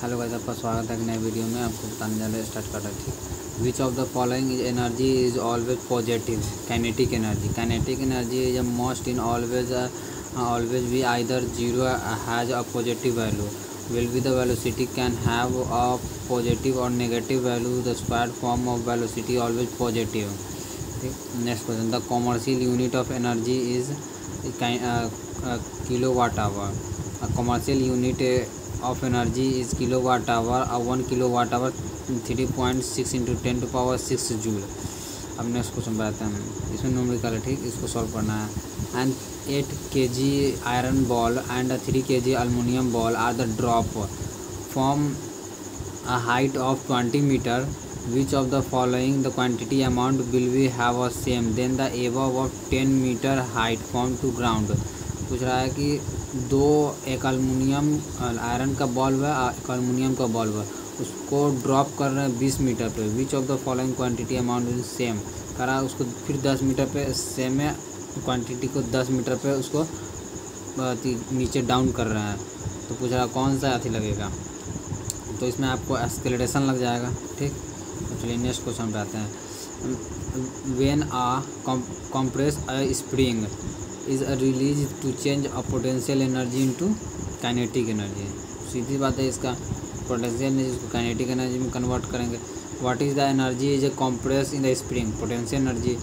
Hello भाई आपका स्वागत है नए वीडियो में। आपको बताने जा रहा है, स्टार्ट करना ठीक? Which of the following energy is always positive kinetic energy kinetic energy is a most in always always be either zero has a positive value will be the velocity can have a positive और negative value the square form of velocity always positive ठीक next question the commercial unit of energy is kilowatt hour commercial unit of energy is kilowatt hour और one kilo watt hour three point six into ten to power six joule अब next question बताते हैं। इसमें नोमिकल है, ठीक? इसको solve करना है। And eight k g iron ball and three k g aluminium ball are the drop form a height of twenty metre which of the following the quantity amount will we have a same then the एब of ten metre height form to ground पूछ रहा है कि दो एक aluminium iron का bulb है एक अलमुनियम का बॉल्ब है उसको ड्रॉप कर रहे हैं बीस मीटर पे। Which of the following quantity amount is same करा उसको फिर दस मीटर पे सेम है। क्वांटिटी को दस मीटर पे उसको नीचे डाउन कर रहे हैं। तो पूछ रहा है कौन सा अथी लगेगा? तो इसमें आपको एक्सकेलेशन लग जाएगा, ठीक? तो चलिए नेक्स्ट क्वेश्चन पे आते हैं। When a compress a spring is a release to change a potential energy into kinetic energy सीधी बात है इसका पोटेंशियल एनर्जी इसको काइनेटिक एनर्जी में कन्वर्ट करेंगे। What is the energy is a compress in the spring potential energy